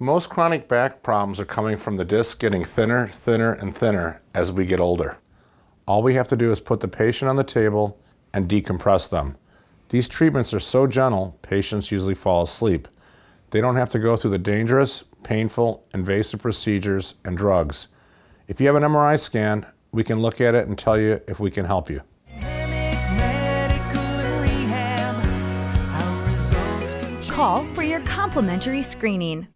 Most chronic back problems are coming from the disc getting thinner, thinner, and thinner as we get older. All we have to do is put the patient on the table and decompress them. These treatments are so gentle, patients usually fall asleep. They don't have to go through the dangerous, painful, invasive procedures and drugs. If you have an MRI scan, we can look at it and tell you if we can help you. Call for your complimentary screening.